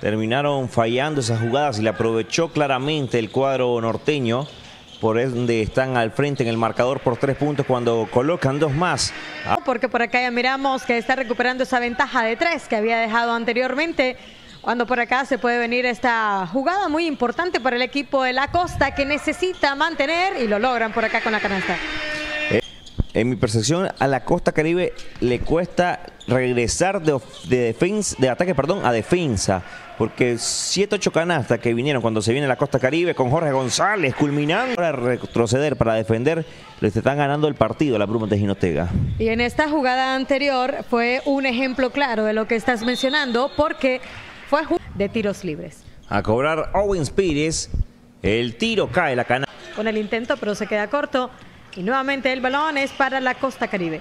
Terminaron fallando esas jugadas y la aprovechó claramente el cuadro norteño. Por ende están al frente en el marcador por tres puntos cuando colocan dos más. Porque por acá ya miramos que está recuperando esa ventaja de tres que había dejado anteriormente. Cuando por acá se puede venir esta jugada muy importante para el equipo de la costa que necesita mantener y lo logran por acá con la canasta. En mi percepción, a la Costa Caribe le cuesta regresar de, defensa, de ataque perdón, a defensa. Porque 7-8 canastas que vinieron cuando se viene a la Costa Caribe con Jorge González culminando para retroceder, para defender, les están ganando el partido a la Bruma de Ginotega. Y en esta jugada anterior fue un ejemplo claro de lo que estás mencionando porque fue de tiros libres. A cobrar Owens Pires. El tiro cae la canasta. Con el intento, pero se queda corto. Y nuevamente el balón es para la Costa Caribe.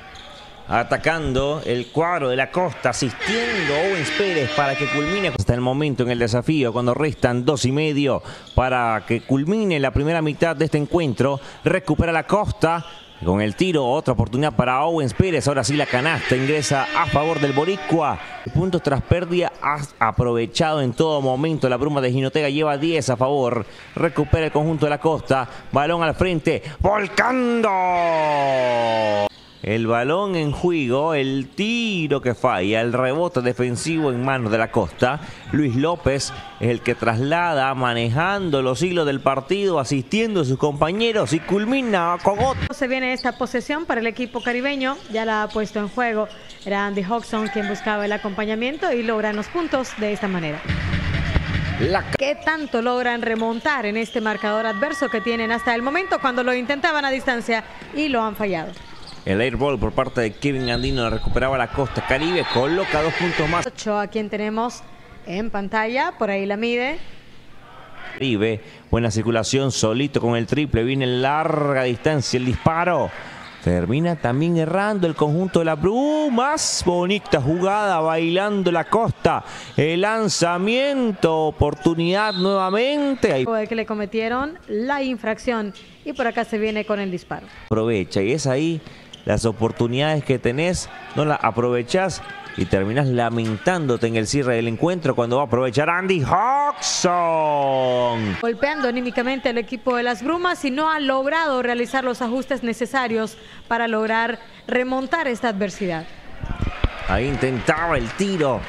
Atacando el cuadro de la costa, asistiendo Owens Pérez para que culmine hasta el momento en el desafío, cuando restan dos y medio para que culmine la primera mitad de este encuentro. Recupera la costa, con el tiro, otra oportunidad para Owens Pérez. Ahora sí la canasta ingresa a favor del Boricua. Puntos tras pérdida ha aprovechado en todo momento. La bruma de Ginotega lleva 10 a favor. Recupera el conjunto de la costa. Balón al frente. Volcando. El balón en juego, el tiro que falla, el rebote defensivo en manos de la costa. Luis López es el que traslada manejando los hilos del partido, asistiendo a sus compañeros y culmina con otro. Se viene esta posesión para el equipo caribeño, ya la ha puesto en juego. Era Andy Hodgson quien buscaba el acompañamiento y logran los puntos de esta manera. ¿Qué tanto logran remontar en este marcador adverso que tienen hasta el momento cuando lo intentaban a distancia y lo han fallado? El airball por parte de Kevin Andino recuperaba la costa caribe, coloca dos puntos más. a quien tenemos en pantalla, por ahí la mide. Caribe, buena circulación, solito con el triple, viene larga distancia el disparo. Termina también errando el conjunto de la Brumas. Bonita jugada, bailando la costa. El lanzamiento, oportunidad nuevamente. Ahí. Que le cometieron la infracción y por acá se viene con el disparo. Aprovecha y es ahí las oportunidades que tenés, no las aprovechás y terminas lamentándote en el cierre del encuentro cuando va a aprovechar Andy Hodgson. Golpeando anímicamente al equipo de las Brumas y no ha logrado realizar los ajustes necesarios para lograr remontar esta adversidad. Ahí intentaba el tiro